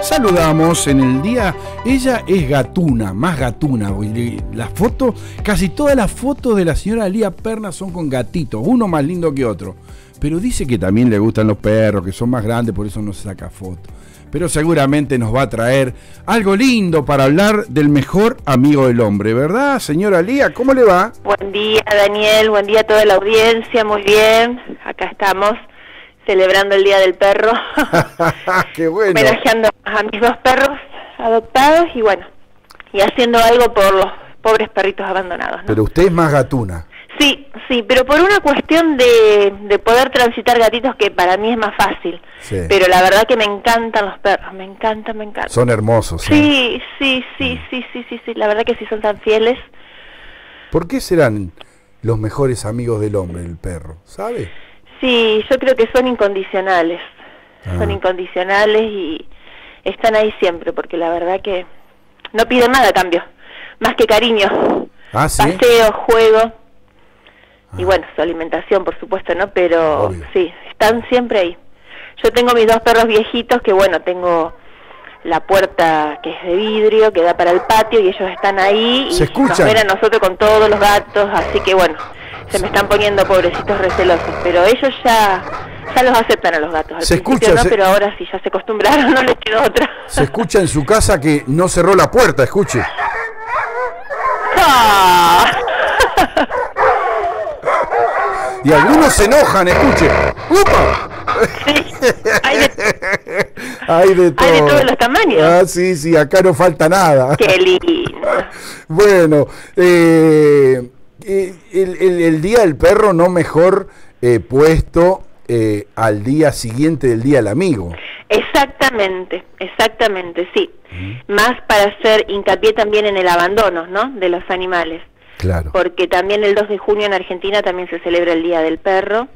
Saludamos en el día, ella es gatuna, más gatuna. La foto, casi todas las fotos de la señora Lía Perna son con gatitos, uno más lindo que otro. Pero dice que también le gustan los perros, que son más grandes, por eso no se saca foto. Pero seguramente nos va a traer algo lindo para hablar del mejor amigo del hombre, ¿verdad, señora Lía? ¿Cómo le va? Buen día, Daniel, buen día a toda la audiencia, muy bien. Acá estamos celebrando el Día del Perro. ¡Qué bueno! Homenajeando a mis dos perros adoptados y bueno, y haciendo algo por los pobres perritos abandonados. Pero usted es más gatuna. Sí, sí, pero por una cuestión de, de poder transitar gatitos que para mí es más fácil. Pero la verdad que me encantan los perros, me encantan, me encantan. Son hermosos. Sí, sí, sí, mm. sí, sí, sí, sí, la verdad que sí son tan fieles. ¿Por qué serán los mejores amigos del hombre, el perro? ¿Sabe? Sí, yo creo que son incondicionales. Son ah. incondicionales y están ahí siempre, porque la verdad que no piden nada a cambio, más que cariño. Ah, ¿sí? Paseo, juego. Y ah. bueno, su alimentación, por supuesto, ¿no? Pero sí, están siempre ahí. Yo tengo mis dos perros viejitos que, bueno, tengo la puerta que es de vidrio, que da para el patio, y ellos están ahí. ¿Se y nos ven a nosotros con todos los gatos, así que bueno, se me están poniendo pobrecitos recelosos, pero ellos ya ya los aceptan a los gatos. Al se escucha, no, pero ahora sí ya se acostumbraron, no les quedó otra. Se escucha en su casa que no cerró la puerta, escuche. Ah. Y algunos se enojan, escuche. ¡Upa! Sí, hay de, hay de, todo. Hay de todos los tamaños. Ah, sí, sí, acá no falta nada. Qué lindo. Bueno, eh, el, Día del Perro no mejor eh, puesto eh, al día siguiente del Día del Amigo. Exactamente, exactamente, sí. Más para hacer hincapié también en el abandono, ¿no? De los animales. Claro. Porque también el 2 de junio en Argentina también se celebra el Día del Perro,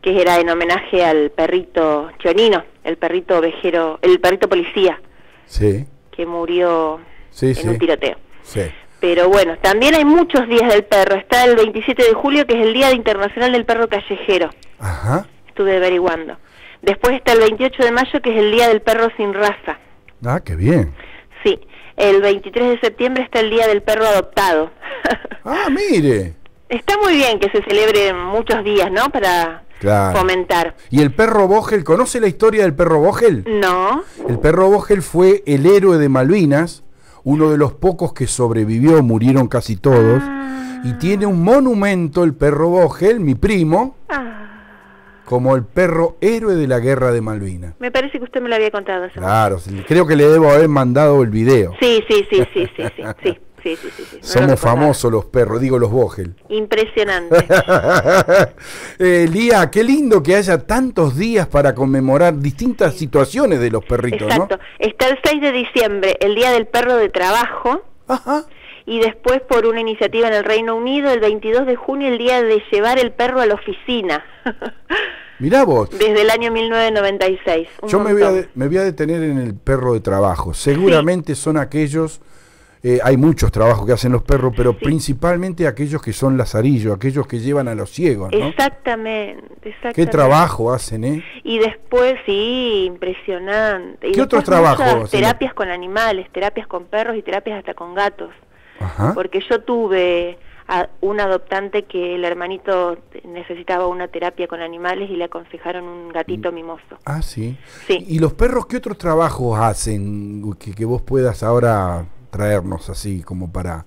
que era en homenaje al perrito chionino, el perrito ovejero, el perrito policía, sí. que murió en un tiroteo. Sí. Pero bueno, también hay muchos días del perro. Está el 27 de julio, que es el Día Internacional del Perro Callejero. Ajá. Estuve averiguando. Después está el 28 de mayo, que es el Día del Perro Sin Raza. Ah, qué bien. Sí. El 23 de septiembre está el Día del Perro Adoptado. ah, mire. Está muy bien que se celebre muchos días, ¿no? Para fomentar. ¿Y el perro Vogel? ¿Conoce la historia del perro Vogel? No. El perro Vogel fue el héroe de Malvinas uno de los pocos que sobrevivió, murieron casi todos, y tiene un monumento, el perro Vogel, mi primo, ah. como el perro héroe de la guerra de Malvinas. Me parece que usted me lo había contado. Claro, creo que le debo haber mandado el video. Sí, sí, sí, sí, sí, sí. sí. Sí, sí, sí, Somos famosos los perros, digo los Vogel. Impresionante. eh, Lía, qué lindo que haya tantos días para conmemorar distintas situaciones de los perritos, Exacto. Está el 6 de diciembre, el Día del Perro de Trabajo. Ajá. Y después, por una iniciativa en el Reino Unido, el 22 de junio, el día de llevar el perro a la oficina. Mirá vos. Desde el año 1996. Yo me voy, a, me voy, a, detener en el perro de trabajo. Seguramente son aquellos eh, hay muchos trabajos que hacen los perros, pero principalmente aquellos que son lazarillos, aquellos que llevan a los ciegos. ¿no? Exactamente, exactamente. ¿Qué trabajo hacen, eh? Y después, sí, impresionante. ¿Qué otros trabajos? Terapias con animales, terapias con perros y terapias hasta con gatos. Ajá. Porque yo tuve a un adoptante que el hermanito necesitaba una terapia con animales y le aconsejaron un gatito mm. mimoso. Ah, sí. Sí. ¿Y los perros qué otros trabajos hacen que, que vos puedas ahora traernos así como para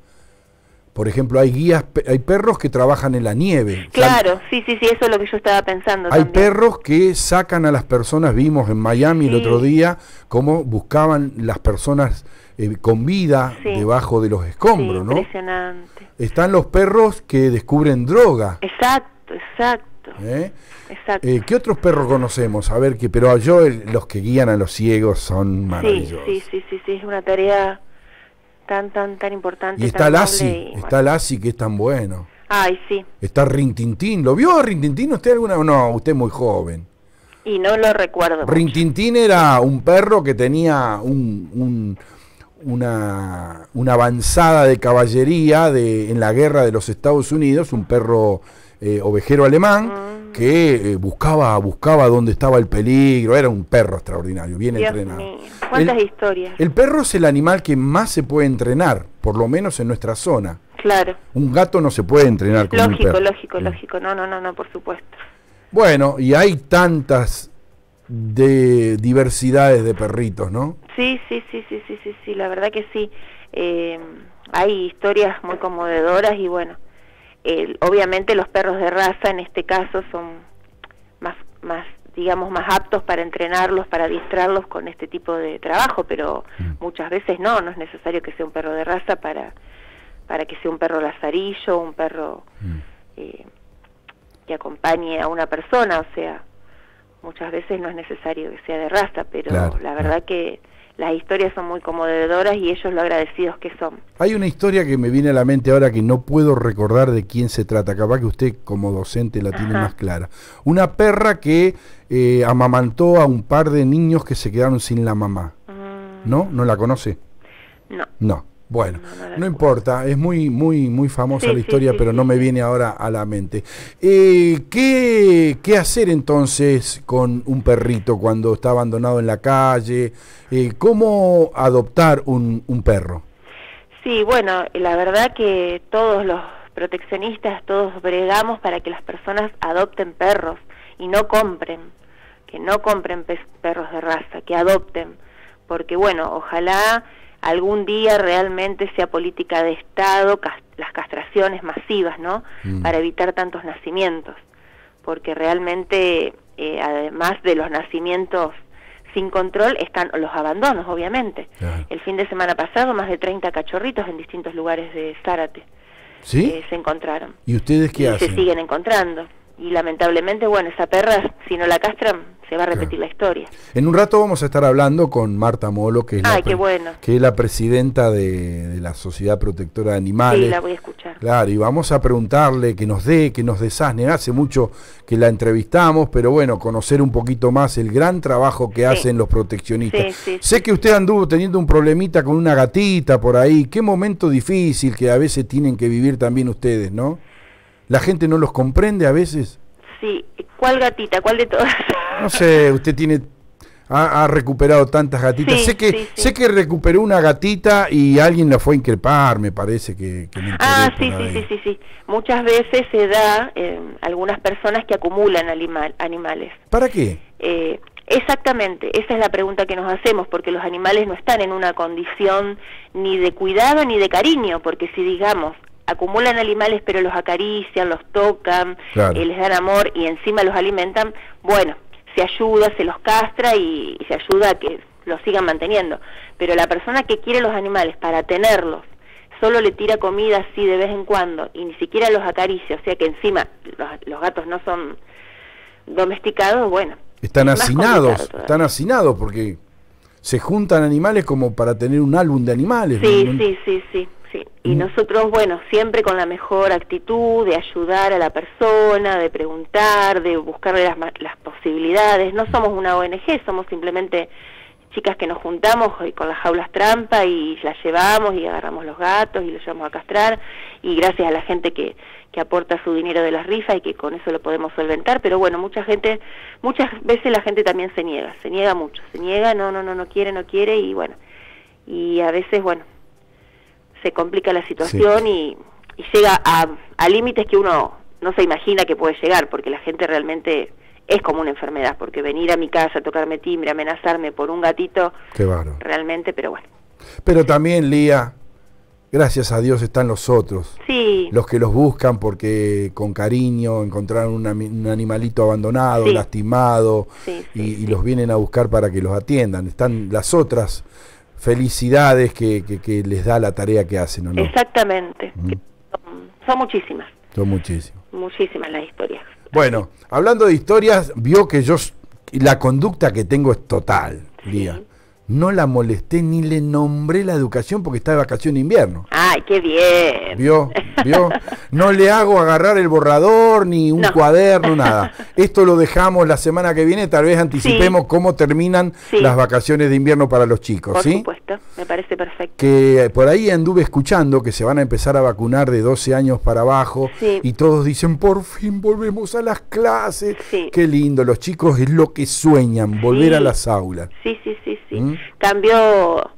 por ejemplo, hay guías, hay perros que trabajan en la nieve. Claro, sí, sí, sí, eso es lo que yo estaba pensando. Hay perros que sacan a las personas, vimos en Miami el otro día, cómo buscaban las personas eh, con vida debajo de los escombros, ¿no? Impresionante. Están los perros que descubren droga. Exacto, exacto. ¿Eh? Exacto. Eh, ¿Qué otros perros conocemos? A ver, que, pero yo los que guían a los ciegos son maravillosos. Sí, sí, sí, sí, es una tarea tan, tan, tan importante. Y está Lassi, está Lassi que es tan bueno. Ay, sí. Está Rintintín, ¿lo vio Rintintín usted alguna No, usted es muy joven. Y no lo recuerdo. Rintintín era un perro que tenía un, una, una avanzada de caballería de, en la guerra de los Estados Unidos, un perro eh, ovejero alemán que eh, buscaba buscaba dónde estaba el peligro, era un perro extraordinario, bien entrenado. ¿Cuántas historias? El perro es el animal que más se puede entrenar, por lo menos en nuestra zona. Claro. Un gato no se puede entrenar con lógico, un perro. Lógico, lógico, no, no, no, no, por supuesto. Bueno, y hay tantas de diversidades de perritos, ¿no? Sí, sí, sí, sí, sí, sí, sí, la verdad que sí. Eh, hay historias muy conmovedoras y bueno, obviamente los perros de raza en este caso son más, más, digamos, más aptos para entrenarlos, para adiestrarlos con este tipo de trabajo, pero mm. muchas veces no, no es necesario que sea un perro de raza para, para que sea un perro lazarillo, un perro mm. eh, que acompañe a una persona, o sea, muchas veces no es necesario que sea de raza, pero la verdad que las historias son muy conmovedoras y ellos lo agradecidos que son. Hay una historia que me viene a la mente ahora que no puedo recordar de quién se trata, capaz que usted como docente la tiene más clara. Una perra que eh, amamantó a un par de niños que se quedaron sin la mamá. Mm. ¿No? ¿No la conoce? No. No. Bueno, no, importa, es muy, muy, muy famosa la historia, pero no me viene ahora a la mente. Eh, ¿qué, ¿qué, hacer entonces con un perrito cuando está abandonado en la calle? Eh, ¿Cómo adoptar un, un perro? Sí, bueno, la verdad que todos los proteccionistas, todos bregamos para que las personas adopten perros y no compren, que no compren perros de raza, que adopten, porque bueno, ojalá algún día realmente sea política de Estado las castraciones masivas, ¿no? Mm. Para evitar tantos nacimientos, porque realmente, eh, además de los nacimientos sin control, están los abandonos, obviamente. El fin de semana pasado, más de 30 cachorritos en distintos lugares de Zárate ¿Sí? Eh, se encontraron. ¿Y ustedes qué hacen? Se siguen encontrando. Y lamentablemente, bueno, esa perra, si no la castran, se va a repetir la historia. En un rato vamos a estar hablando con Marta Molo, que es, la, que es la presidenta de, la Sociedad Protectora de Animales. Sí, la voy a escuchar. Claro, y vamos a preguntarle que nos dé, que nos desasne. Hace mucho que la entrevistamos, pero bueno, conocer un poquito más el gran trabajo que hacen los proteccionistas. sé que usted anduvo teniendo un problemita con una gatita por ahí. Qué momento difícil que a veces tienen que vivir también ustedes, ¿no? La gente no los comprende a veces. Sí, ¿cuál gatita? ¿Cuál de todas? No sé, usted tiene ha, recuperado tantas gatitas. sé que sé que recuperó una gatita y alguien la fue a increpar, me parece que, Ah, sí, sí, sí, sí, sí. Muchas veces se da eh, algunas personas que acumulan animal, animales. ¿Para qué? Eh, exactamente, esa es la pregunta que nos hacemos, porque los animales no están en una condición ni de cuidado ni de cariño, porque si digamos acumulan animales pero los acarician, los tocan, eh, les dan amor y encima los alimentan, bueno, se ayuda, se los castra y, se ayuda a que los sigan manteniendo. Pero la persona que quiere los animales para tenerlos, solo le tira comida así de vez en cuando y ni siquiera los acaricia, o sea que encima los, gatos no son domesticados, bueno. Están hacinados, están hacinados porque se juntan animales como para tener un álbum de animales. Sí, sí, sí, sí. Y nosotros, bueno, siempre con la mejor actitud de ayudar a la persona, de preguntar, de buscarle las, las posibilidades. No somos una ONG, somos simplemente chicas que nos juntamos y con las jaulas trampa y las llevamos y agarramos los gatos y los llevamos a castrar. Y gracias a la gente que, que aporta su dinero de las rifas y que con eso lo podemos solventar, pero bueno, mucha gente, muchas veces la gente también se niega, se niega mucho, se niega, no, no, no, no quiere, no quiere y bueno, y a veces, bueno, se complica la situación y, llega a, límites que uno no se imagina que puede llegar, porque la gente realmente es como una enfermedad, porque venir a mi casa, tocarme timbre, amenazarme por un gatito, Qué realmente, pero bueno. Pero también, Lía, gracias a Dios están los otros, sí. los que los buscan porque con cariño encontraron un animalito abandonado, lastimado, y los vienen a buscar para que los atiendan. Están las otras felicidades que, que, les da la tarea que hacen, no? Exactamente. Son, muchísimas. Son muchísimas. Muchísimas las historias. Bueno, hablando de historias, vio que yo la conducta que tengo es total, Lía. No la molesté ni le nombré la educación porque está de vacación de invierno. ¡Ay, qué bien! ¿Vio? ¿Vio? No le hago agarrar el borrador ni un cuaderno, nada. Esto lo dejamos la semana que viene, tal vez anticipemos cómo terminan las vacaciones de invierno para los chicos, por ¿sí? supuesto, me parece perfecto. Que por ahí anduve escuchando que se van a empezar a vacunar de 12 años para abajo y todos dicen, por fin volvemos a las clases. Qué lindo, los chicos es lo que sueñan, volver a las aulas. Sí, sí, sí, sí. ¿Mm? Cambió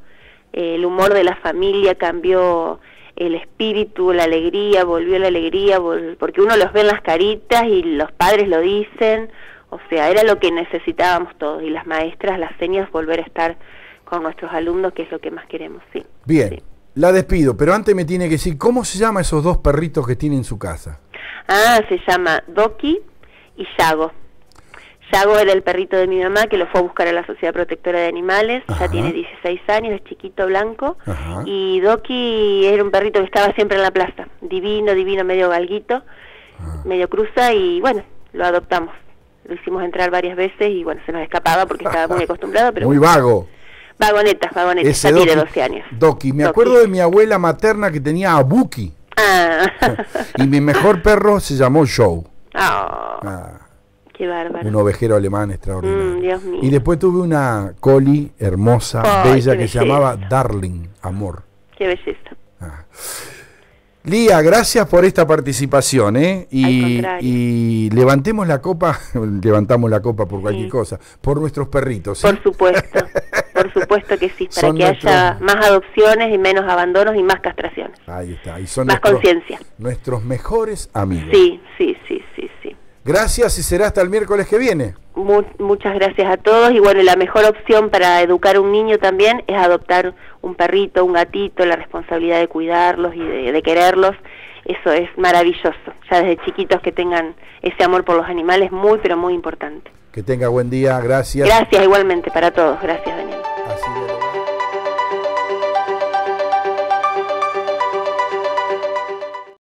eh, el humor de la familia, cambió el espíritu, la alegría, volvió la alegría, porque uno los ve en las caritas y los padres lo dicen, o sea, era lo que necesitábamos todos y las maestras, las señas, volver a estar con nuestros alumnos, que es lo que más queremos, sí. Bien, la despido, pero antes me tiene que decir, ¿cómo se llama esos dos perritos que tiene en su casa? Ah, se llama Doki y Yago. Yago era el perrito de mi mamá que lo fue a buscar a la Sociedad Protectora de Animales, ya tiene 16 años, es chiquito, blanco, y Doki era un perrito que estaba siempre en la plaza, divino, divino, medio galguito, ah. medio cruza, y bueno, lo adoptamos. Lo hicimos entrar varias veces y bueno, se nos escapaba porque estaba muy acostumbrado. Pero muy vago. Vagonetas, vagonetas, ya tiene 12 años. Doki, me acuerdo de mi abuela materna que tenía a Buki. Ah. y mi mejor perro se llamó Joe. Ah. Ah. Un ovejero alemán extraordinario. Mm, y después tuve una coli hermosa, bella, que se llamaba Darling, amor. Qué belleza. Ah. Lía, gracias por esta participación, ¿eh? Y, levantemos la copa, levantamos la copa por cualquier cosa, por nuestros perritos. Por supuesto, por supuesto que sí, para que haya más adopciones y menos abandonos y más castraciones. Ahí está, y son más conciencia. Nuestros mejores amigos. Sí, sí, sí. Gracias y será hasta el miércoles que viene. muchas gracias a todos y bueno, la mejor opción para educar a un niño también es adoptar un perrito, un gatito, la responsabilidad de cuidarlos y de, quererlos. Eso es maravilloso. Ya desde chiquitos que tengan ese amor por los animales, muy pero muy importante. Que tenga buen día, gracias. Gracias igualmente para todos. Gracias, Daniel.